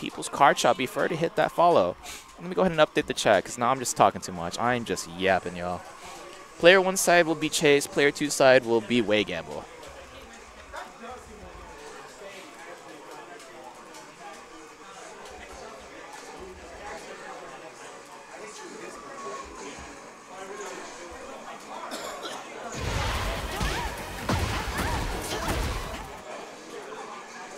People's Card Shop. Be sure to hit that follow. Let me go ahead and update the chat because now I'm just talking too much. I'm just yapping, y'all. Player one side will be Chase. Player two side will be Way Gamble.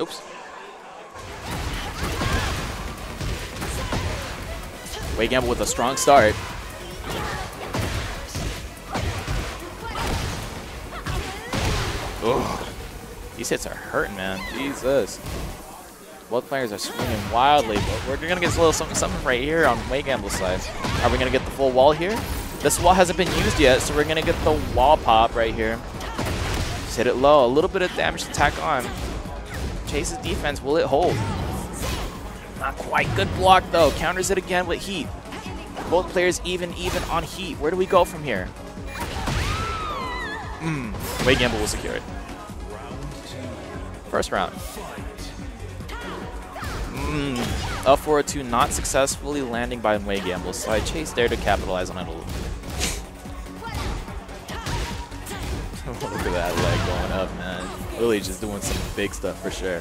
Oops. Way Gamble with a strong start. Ugh. These hits are hurting, man. Jesus. Both players are swinging wildly, but we're going to get a little something, something right here on Way Gamble's side. Are we going to get the full wall here? This wall hasn't been used yet, so we're going to get the wall pop right here. Just hit it low. A little bit of damage to tack on. Chase's defense, will it hold? Not quite. Good block, though. Counters it again with heat. Both players even, even on heat. Where do we go from here? Hmm. Way Gamble will secure it. First round. Mm, up for a 2, not successfully landing by Way Gamble, so I chase there to capitalize on it a little. bit. Look at that leg going up, man. Really just doing some big stuff for sure.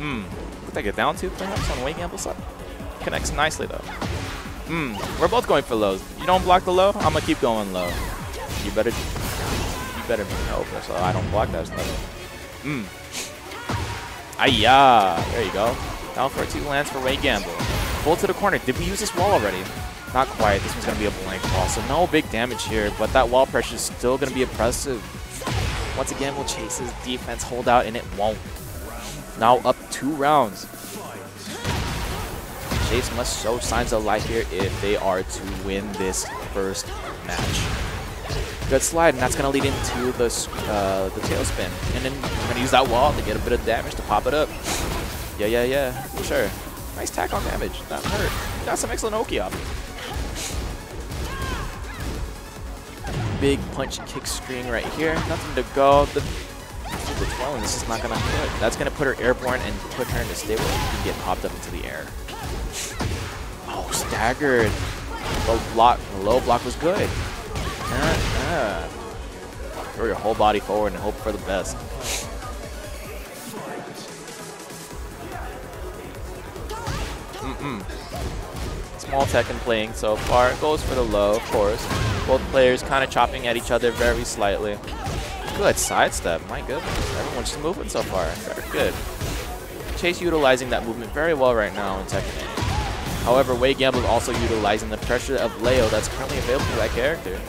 Hmm. Looks like a down two perhaps on Way Gamble side. Connects nicely though. Hmm. We're both going for lows. You don't block the low, I'm gonna keep going low. You better you better be open so I don't block that stuff. Hmm. Ayah! There you go. Down for a two lands for Way Gamble. Pull to the corner. Did we use this wall already? Not quite. This one's to be a blank wall, so no big damage here, but that wall pressure is still to be oppressive. Once again, we'll chase his defense hold out, and it won't. Now up two rounds. Chase must show signs of life here if they are to win this first match. Good slide, and that's going to lead into the, uh, the tailspin. And then we're going to use that wall to get a bit of damage to pop it up. Yeah, yeah, yeah, sure. Nice tack on damage. That hurt. Got some excellent Oki off. Big punch kick string right here. Nothing to go. The, the 12, this is not going to hit. That's going to put her airborne and put her into stable. You can get popped up into the air. Oh, staggered. The block, the low block was good. Uh, uh. Throw your whole body forward and hope for the best. Mm-mm. Small Tekken playing so far. Goes for the low, of course. Both players kind of chopping at each other very slightly. Good sidestep. My goodness. Everyone's just moving so far. Very good. Chase utilizing that movement very well right now in Tekken 8. However, Way Gamble is also utilizing the pressure of Leo that's currently available to that character.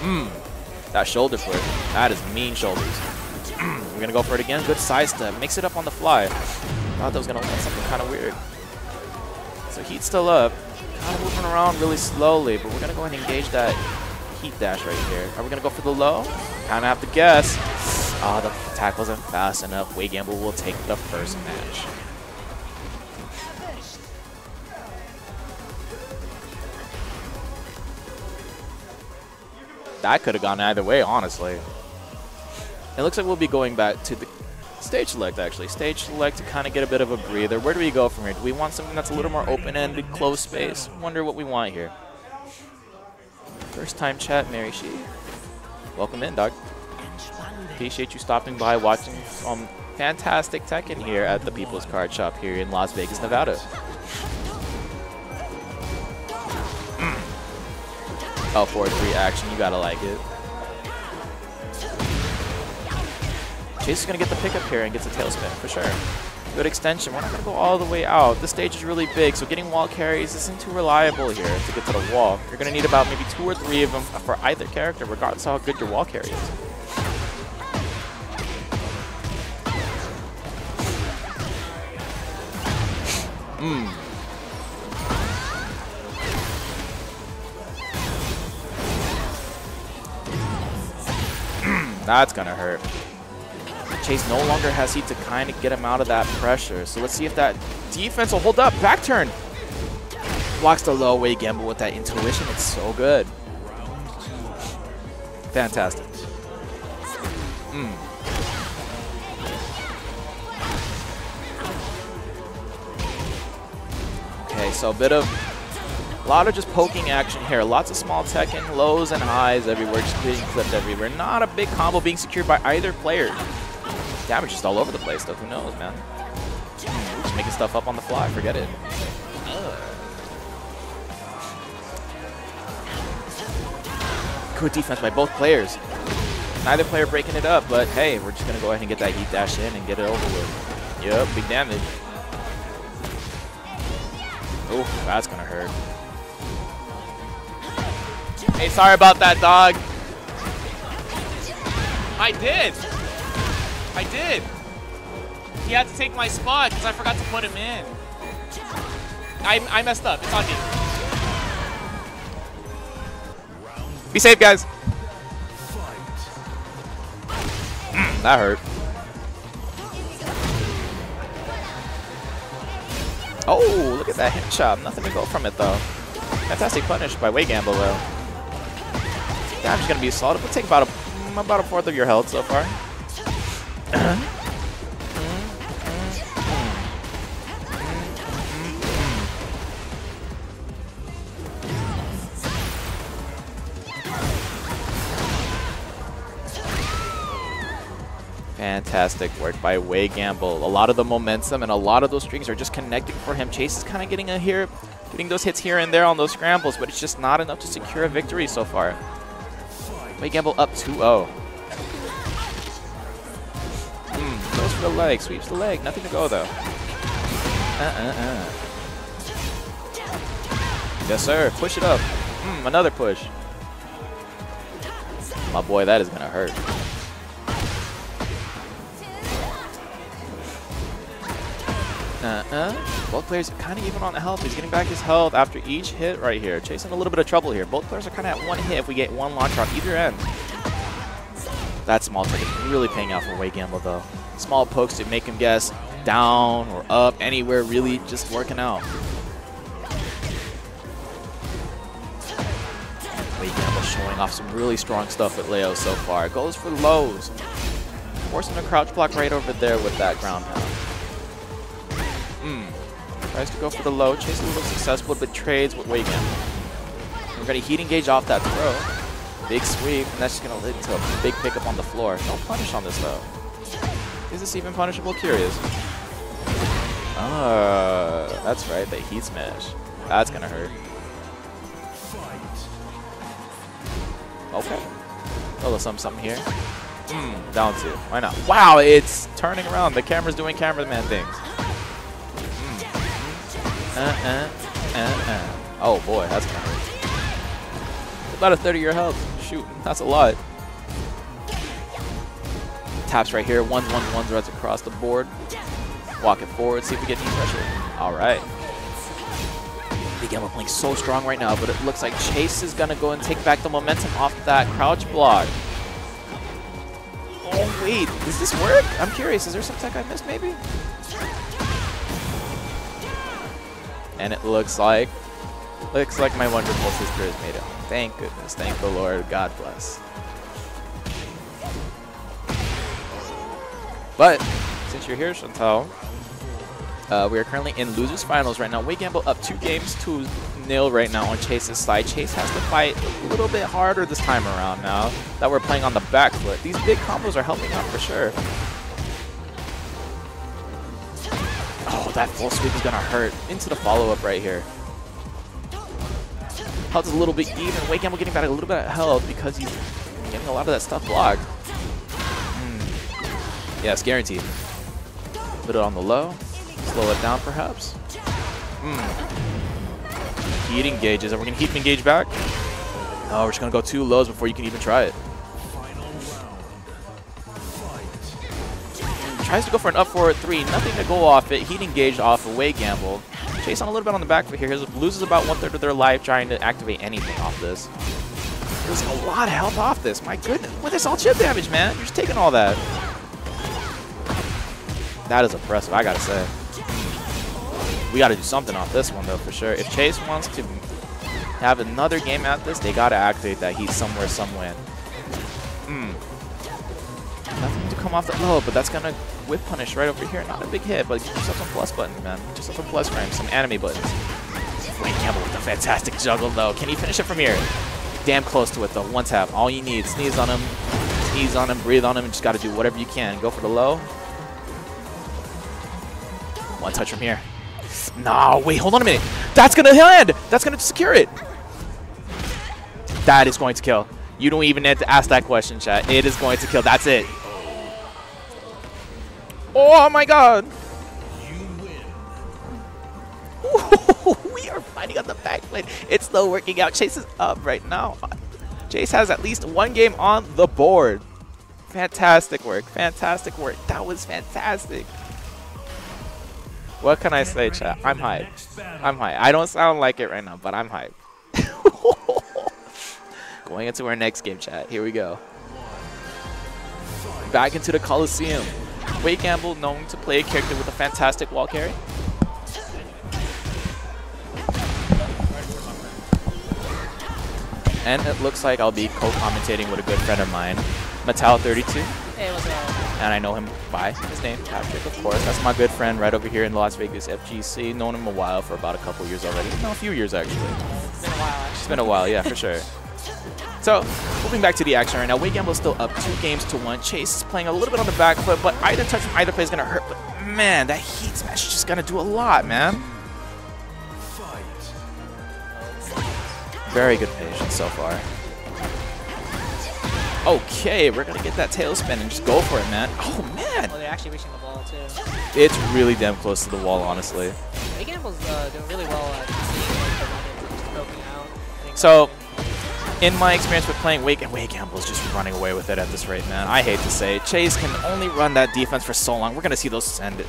Mmm. That shoulder flip. That is mean shoulders. We're going to go for it again. Good side step. Mix it up on the fly. Thought that was going to land something kind of weird. So heat's still up. Kind of moving around really slowly, but we're going to go ahead and engage that heat dash right here. Are we going to go for the low? Kind of have to guess. Ah, oh, the attack wasn't fast enough. Way Gamble will take the first match. that could have gone either way, honestly. It looks like we'll be going back to the stage select, actually. Stage select to kind of get a bit of a breather. Where do we go from here? Do we want something that's a little more open-ended, closed space? Wonder what we want here. First time chat, Mary She. Welcome in, dog. Appreciate you stopping by, watching some fantastic Tekken here at the People's Card Shop here in Las Vegas, Nevada. Mm. Oh, forward three action. You gotta like it. Chase is gonna get the pickup here and gets a tailspin for sure. Good extension. We're not gonna go all the way out. The stage is really big, so getting wall carries isn't too reliable here to get to the wall. You're gonna need about maybe two or three of them for either character, regardless of how good your wall carry is. Mmm. That's going to hurt. Chase no longer has heat to kind of get him out of that pressure. So let's see if that defense will hold up. Back turn. Blocks the low way gamble with that intuition. It's so good. Fantastic. Mm. Okay, so a bit of a lot of just poking action here. Lots of small tech and lows and highs everywhere, just being clipped everywhere. Not a big combo being secured by either player. Damage just all over the place, though. Who knows, man? Just making stuff up on the fly. Forget it. Good defense by both players. Neither player breaking it up, but hey, we're just going to go ahead and get that heat dash in and get it over with. Yep, big damage. Oh, that's going to hurt. Hey, sorry about that, dog. I did. I did. He had to take my spot because I forgot to put him in. I, I messed up. It's on me. Be safe, guys. Mm, that hurt. Oh, look at that hit chop. Nothing to go from it, though. Fantastic punish by Way Gamble, though. Damage going to be solid. We'll take about a, about a fourth of your health so far. Fantastic work by Way Gamble. A lot of the momentum and a lot of those strings are just connecting for him. Chase is kind of getting a here, getting those hits here and there on those scrambles, but it's just not enough to secure a victory so far. Way Gamble up 2-0. Goes for the leg, sweeps the leg. Nothing to go, though. Uh-uh-uh. Yes, sir. Push it up. Mm, another push. My boy, that is going to hurt. Uh-uh. Both players kind of even on the health. He's getting back his health after each hit right here. Chasing a little bit of trouble here. Both players are kind of at one hit if we get one launch off either end. That small ticket really paying out for Way Gamble, though. Small pokes to make him guess down or up, anywhere really just working out. Way Gamble showing off some really strong stuff with Leo so far. Goes for lows. Forcing a crouch block right over there with that ground pound. Mm. Tries to go for the low. Chase a little successful, but trades with Gamble. We're to heat engage off that throw. Big sweep, and that's just to lead to a big pickup on the floor. No punish on this, though. Is this even punishable? Curious. Ah, that's right, the heat smash. That's to hurt. Okay. A little something, something here. Mm, down two. Why not? Wow, it's turning around. The camera's doing cameraman things. Mm. Uh, uh, uh. Oh boy, that's gonna hurt. About a 30 year health. Shoot, that's a lot. Taps right here. Ones, ones, ones right across the board. Walk it forward. See if we get any pressure. All right. Big Gamble playing so strong right now, but it looks like Chase is going to go and take back the momentum off that crouch block. Oh, wait. Does this work? I'm curious. Is there some tech I missed, maybe? And it looks like... Looks like my wonderful sister has made it. Thank goodness. Thank the Lord. God bless. But, since you're here, Chantal, uh, we are currently in losers finals right now. Way Gamble up two games to nil right now on Chase's side. Chase has to fight a little bit harder this time around now that we're playing on the back foot. These big combos are helping out for sure. Oh, that full sweep is to hurt. Into the follow-up right here. Health is a little bit even. Way Gamble getting back a little bit of health because he's getting a lot of that stuff blocked. Mm. Yes, guaranteed. Put it on the low. Slow it down, perhaps. Hmm. Heat engages. Are we going to heat engage back? No, we're just going to go two lows before you can even try it. Tries to go for an up forward three. Nothing to go off it. Heat engaged off a Way Gamble. Chase on a little bit on the back foot here. He loses about one third of their life trying to activate anything off this. There's a lot of health off this. My goodness. With this all chip damage, man. You're just taking all that. That is impressive, I gotta say. We gotta do something off this one, though, for sure. If Chase wants to have another game at this, they gotta activate that heat somewhere, somewhere. Hmm. Nothing to come off the low, but that's gonna whip punish right over here. Not a big hit, but get yourself some plus buttons, man. Get yourself some plus frames, some anime buttons. Wayne Campbell with a fantastic juggle, though. Can he finish it from here? Damn close to it, though. One tap. All you need. Sneeze on him. Sneeze on him. Breathe on him. And just got to do whatever you can. Go for the low. One touch from here. No, wait, hold on a minute. That's going to land. That's going to secure it. That is going to kill. You don't even have to ask that question, chat. It is going to kill. That's it. Oh my god. we are fighting on the back foot. It's still working out. Chase is up right now. Chase has at least one game on the board. Fantastic work. Fantastic work. That was fantastic. What can I say, chat? I'm hyped. I'm hyped. I don't sound like it right now, but I'm hyped. Going into our next game, chat. Here we go. Back into the Coliseum. Wade Campbell known to play a character with a fantastic wall carry. And it looks like I'll be co-commentating with a good friend of mine, Metal32. Hey, what's up? And I know him by his name, Patrick, of course. That's my good friend right over here in Las Vegas FGC. Known him a while for about a couple years already. No, a few years actually. It's been a while, actually. It's been a while, yeah, for sure. So, moving back to the action right now, Wade Campbell's still up two games to one. Chase is playing a little bit on the back foot, but either touch from either play is going to hurt. But man, that heat smash is just going to do a lot, man. Very good patience so far. Okay, we're going to get that tailspin and just go for it, man. Oh, man. Oh, they're actually reaching the ball, too. It's really damn close to the wall, honestly. Wade Campbell's uh, doing really well at seeing like, the run-ins and just poking out. So, in my experience with playing Wade, Wade Campbell's just running away with it at this rate, man. I hate to say it. Chase can only run that defense for so long. We're going to see those send it.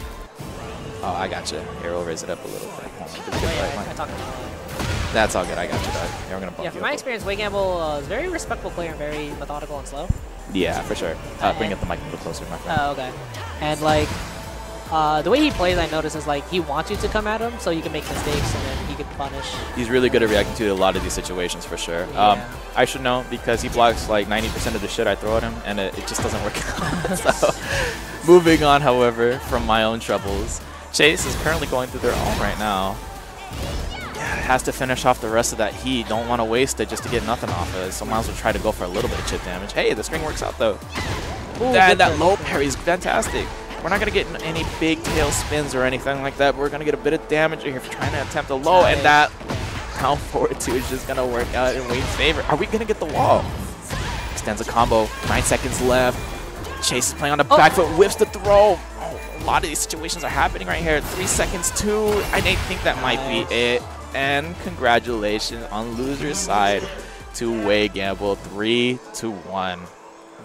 Oh, I got you. Here, we'll raise it up a little bit. Hold on, give me a Oh, yeah, right I, I line. talked about it. That's all good. I got you, dog. Here, we're going to bump Yeah, from my experience, Wade Gamble uh, is a very respectful player and very methodical and slow. Yeah, for sure. Uh, bring up the mic a little closer, my friend. Oh, okay. And like, uh, the way he plays, I notice is like he wants you to come at him so you can make mistakes and then he can punish. He's really good at reacting to a lot of these situations, for sure. Um, I should know because he blocks like 90% of the shit I throw at him, and it, it just doesn't work out. so, moving on, however, from my own troubles, Chase is currently going through their own right now. Has to finish off the rest of that heat. Don't want to waste it just to get nothing off of it. So might as well try to go for a little bit of chip damage. Hey, the string works out though. Ooh, that that low parry is fantastic. We're not going to get any big tail spins or anything like that. We're going to get a bit of damage here for trying to attempt a low, and that down forward two is just going to work out in Wayne's favor. Are we going to get the wall? Extends a combo. Nine seconds left. Chase is playing on the Oh. back foot, whips the throw. Oh, a lot of these situations are happening right here. Three seconds, two. I think that might be it. And congratulations on loser's side to Way Gamble, three to one.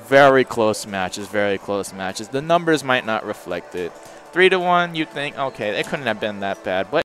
Very close matches, very close matches. The numbers might not reflect it. Three to one, you think, okay, it couldn't have been that bad, but